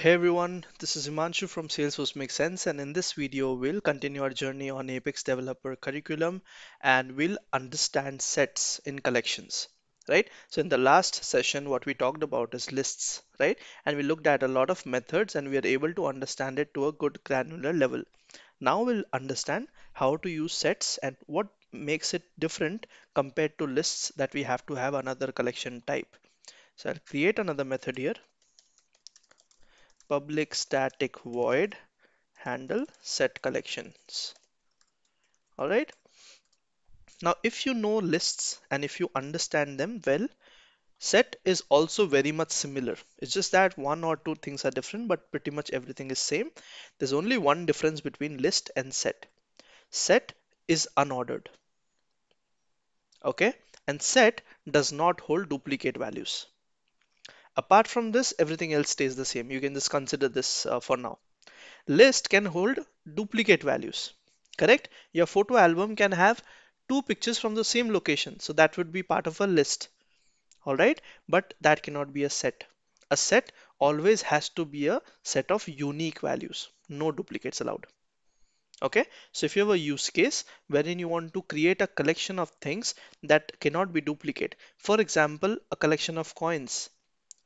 Hey everyone, this is Himanshu from Salesforce Makes Sense, and in this video, we'll continue our journey on Apex Developer Curriculum and we'll understand sets in collections, right? So, in the last session, what we talked about is lists, right? And we looked at a lot of methods and we are able to understand it to a good granular level. Now, we'll understand how to use sets and what makes it different compared to lists that we have to have another collection type. So, I'll create another method here public static void handle set collections. All right. Now, if you know lists and if you understand them well, set is also very much similar. It's just that one or two things are different, but pretty much everything is same. There's only one difference between list and set. Set is unordered. Okay. And set does not hold duplicate values. Apart from this, everything else stays the same. You can just consider this uh, for now. List can hold duplicate values, correct? Your photo album can have two pictures from the same location. So that would be part of a list. All right. But that cannot be a set. A set always has to be a set of unique values. No duplicates allowed. Okay, so if you have a use case wherein you want to create a collection of things that cannot be duplicate, for example, a collection of coins,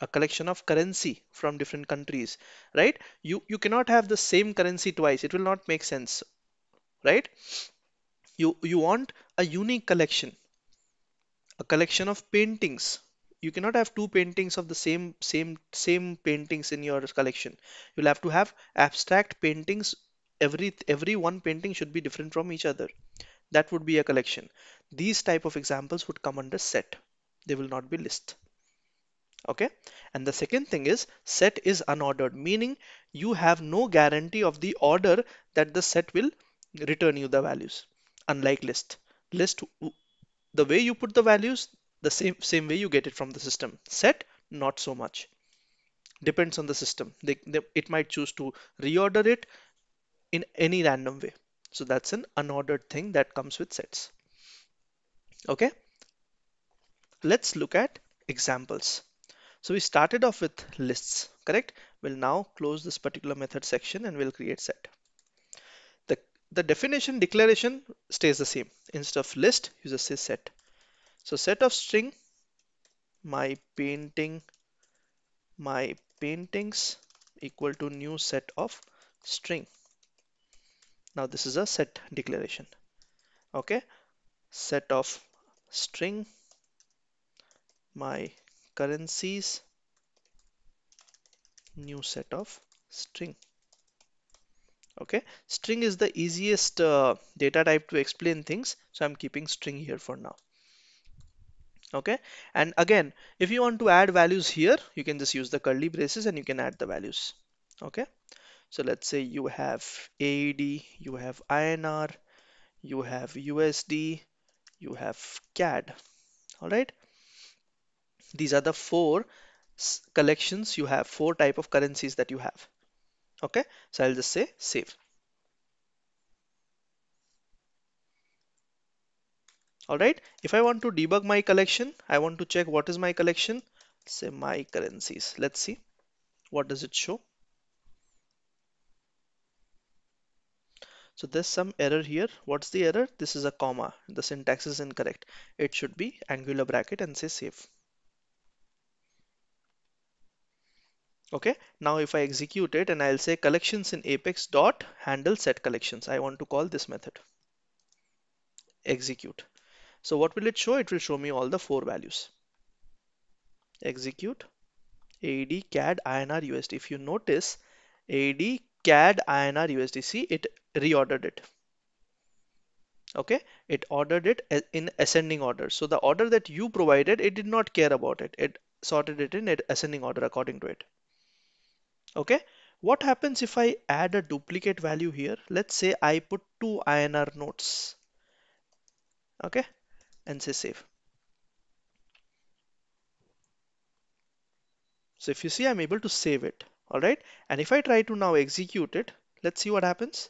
a collection of currency from different countries, right? You, you cannot have the same currency twice. It will not make sense, right? You, you want a unique collection, a collection of paintings. You cannot have two paintings of the same, same, same paintings in your collection. You'll have to have abstract paintings. Every, every one painting should be different from each other. That would be a collection. These type of examples would come under set. They will not be list okay? And the second thing is set is unordered meaning you have no guarantee of the order that the set will return you the values unlike list. List the way you put the values the same same way you get it from the system. Set not so much. Depends on the system. They, they, it might choose to reorder it in any random way. So that's an unordered thing that comes with sets. Okay? Let's look at examples so we started off with lists, correct? We'll now close this particular method section and we'll create set. The, the definition declaration stays the same. Instead of list, you just say set. So set of string, my painting, my paintings equal to new set of string. Now this is a set declaration. Okay. Set of string, my currencies. New set of string. Okay string is the easiest uh, data type to explain things. So I'm keeping string here for now. Okay and again if you want to add values here you can just use the curly braces and you can add the values. Okay so let's say you have AED you have INR you have USD you have CAD all right these are the four collections you have, four type of currencies that you have. Okay, so I'll just say save. All right, if I want to debug my collection, I want to check what is my collection, say my currencies. Let's see, what does it show? So there's some error here. What's the error? This is a comma. The syntax is incorrect. It should be angular bracket and say save. Okay now if I execute it and I'll say collections in apex dot handle set collections. I want to call this method. Execute. So what will it show? It will show me all the four values. Execute. AED CAD INR USD if you notice AED CAD INR USD see it reordered it. Okay it ordered it in ascending order. So the order that you provided it did not care about it. It sorted it in ascending order according to it okay? What happens if I add a duplicate value here? Let's say I put two INR notes. Okay? And say save. So if you see I'm able to save it. All right and if I try to now execute it let's see what happens.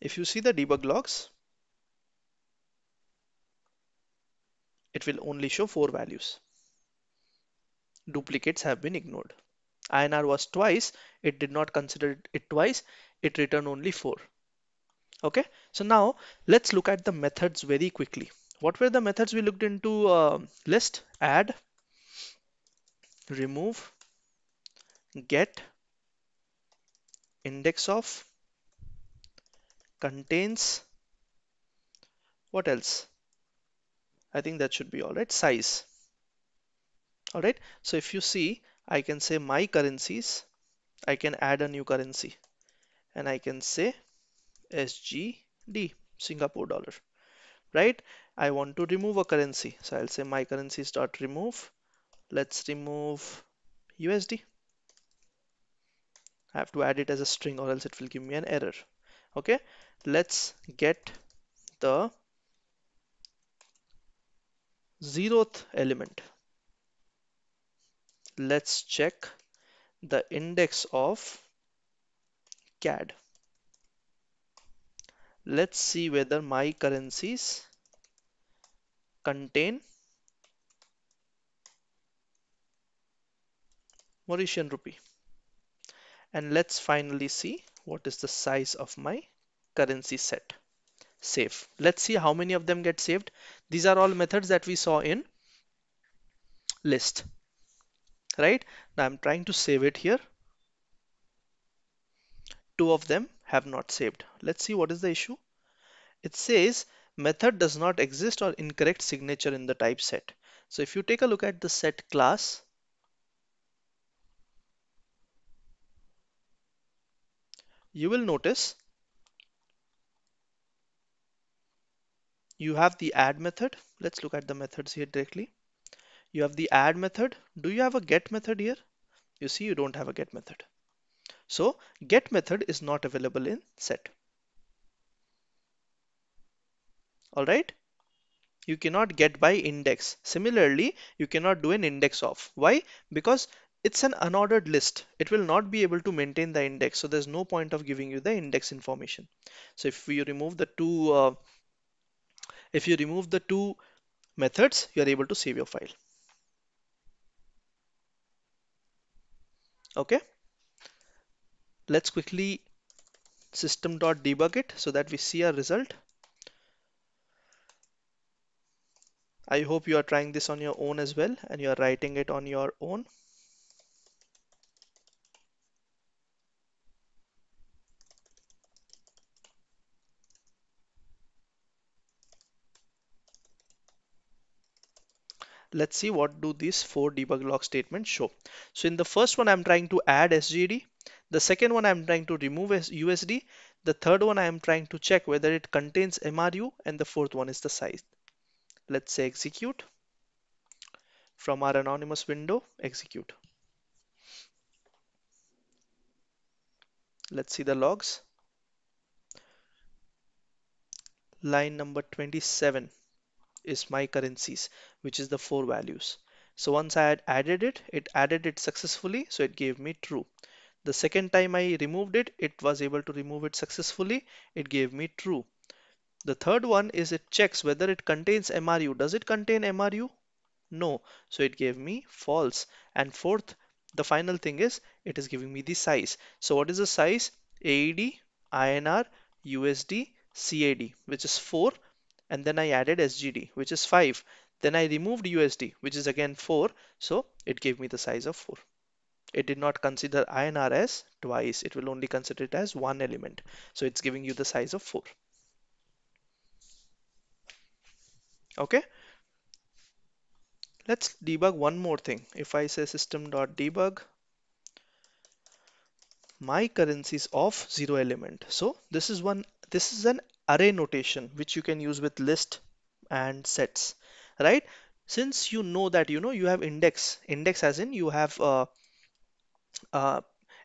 If you see the debug logs it will only show four values. Duplicates have been ignored INR was twice, it did not consider it twice, it returned only 4. Okay, so now let's look at the methods very quickly. What were the methods we looked into uh, list? Add, remove, get, index of, contains, what else? I think that should be all right, size. All right, so if you see, I can say my currencies, I can add a new currency and I can say SGD, Singapore dollar, right? I want to remove a currency. So I'll say my currencies dot remove. Let's remove USD. I have to add it as a string or else it will give me an error. Okay, let's get the zeroth element. Let's check the index of CAD. Let's see whether my currencies contain Mauritian rupee. And let's finally see what is the size of my currency set. Save. Let's see how many of them get saved. These are all methods that we saw in list. Right? Now I'm trying to save it here. Two of them have not saved. Let's see what is the issue. It says method does not exist or incorrect signature in the type set. So if you take a look at the set class, you will notice you have the add method. Let's look at the methods here directly. You have the add method. Do you have a get method here? You see you don't have a get method. So get method is not available in set. All right. You cannot get by index. Similarly, you cannot do an index of. Why? Because it's an unordered list. It will not be able to maintain the index. So there's no point of giving you the index information. So if we remove the two, uh, if you remove the two methods, you are able to save your file. Okay let's quickly system.debug it so that we see our result. I hope you are trying this on your own as well and you are writing it on your own. Let's see what do these four debug log statements show. So in the first one, I'm trying to add SGD. The second one I'm trying to remove USD. The third one I am trying to check whether it contains MRU and the fourth one is the size. Let's say execute. From our anonymous window, execute. Let's see the logs. Line number 27 is my currencies, which is the four values. So once I had added it, it added it successfully, so it gave me true. The second time I removed it, it was able to remove it successfully. It gave me true. The third one is it checks whether it contains MRU. Does it contain MRU? No. So it gave me false. And fourth, the final thing is it is giving me the size. So what is the size? AED, INR, USD, CAD, which is 4. And then I added SGD, which is 5. Then I removed USD, which is again 4. So it gave me the size of 4 it did not consider INR as twice. It will only consider it as one element. So it's giving you the size of 4. Okay. Let's debug one more thing. If I say system.debug, my currency is of zero element. So this is one, this is an array notation which you can use with list and sets, right? Since you know that you know you have index, index as in you have uh, uh,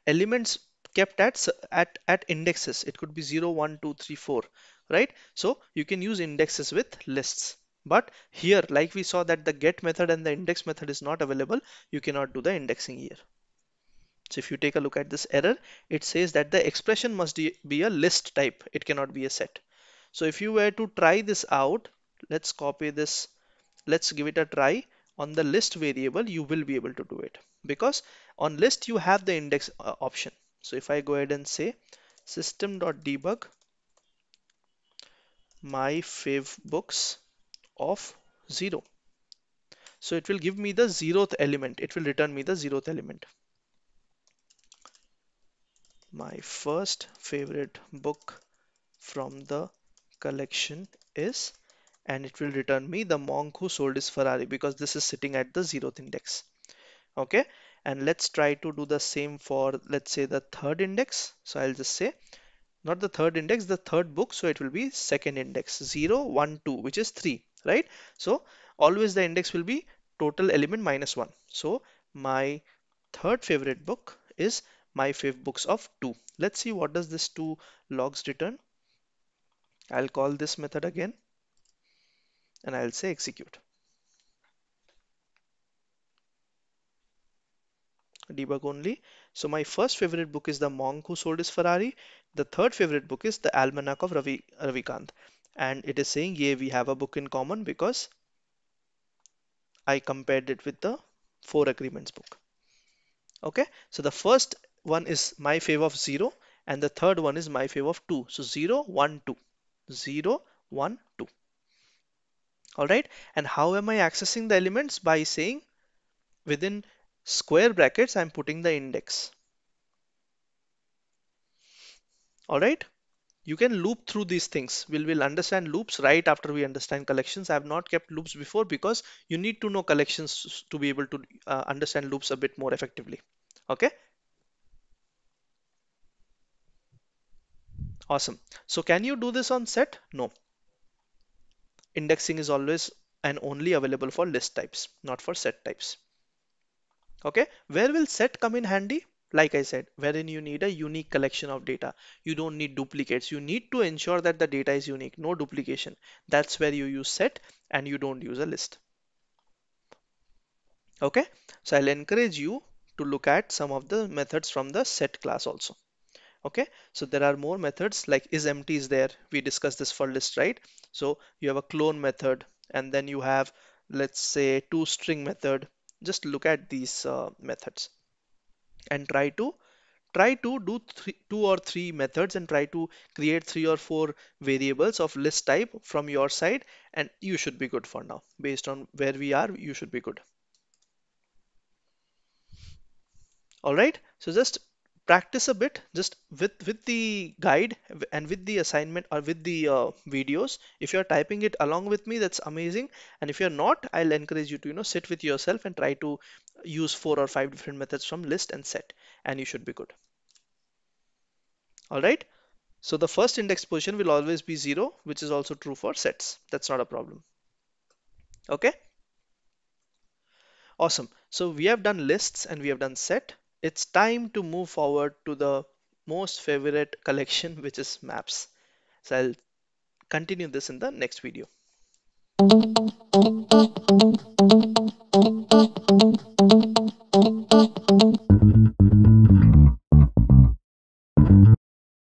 elements kept at, at at indexes. It could be 0 1 2 3 4 right? So you can use indexes with lists. But here like we saw that the get method and the index method is not available you cannot do the indexing here. So if you take a look at this error it says that the expression must be a list type. It cannot be a set so if you were to try this out let's copy this. Let's give it a try. On the list variable you will be able to do it. Because on list you have the index uh, option. So if I go ahead and say system.debug my fav books of 0 so it will give me the zeroth element. It will return me the zeroth element. My first favorite book from the collection is and it will return me the monk who sold his Ferrari because this is sitting at the zeroth index. Okay? And let's try to do the same for let's say the third index. So I'll just say not the third index the third book. So it will be second index 0 1 2 which is 3 right? So always the index will be total element minus 1 so my third favorite book is my fav books of 2 let's see what does this 2 logs return I'll call this method again and I'll say execute debug only. So my first favorite book is The Monk Who Sold His Ferrari. The third favorite book is The Almanac of Ravi Ravikant. And it is saying, yeah, we have a book in common because I compared it with the Four Agreements book. Okay, so the first one is my favor of 0 and the third one is my favor of 2. So 0, 1, 2. 0, 1, 2. All right, and how am I accessing the elements? By saying within square brackets, I'm putting the index. All right. You can loop through these things. We'll, will understand loops right after we understand collections. I have not kept loops before because you need to know collections to be able to uh, understand loops a bit more effectively. Okay. Awesome. So can you do this on set? No. Indexing is always and only available for list types, not for set types. Okay, where will set come in handy? Like I said, wherein you need a unique collection of data. You don't need duplicates. You need to ensure that the data is unique, no duplication. That's where you use set and you don't use a list. Okay, so I'll encourage you to look at some of the methods from the set class also. Okay, so there are more methods like is empty is there. We discussed this for list, right? So you have a clone method and then you have, let's say, toString method. Just look at these uh, methods and try to try to do three, two or three methods and try to create three or four variables of list type from your side and you should be good for now. Based on where we are you should be good. All right? So just practice a bit just with with the guide and with the assignment or with the uh, videos if you're typing it along with me that's amazing. And if you're not I'll encourage you to you know sit with yourself and try to use four or five different methods from list and set and you should be good. All right? So the first index position will always be zero which is also true for sets. That's not a problem. Okay? Awesome. So we have done lists and we have done set it's time to move forward to the most favorite collection which is maps. So i'll continue this in the next video.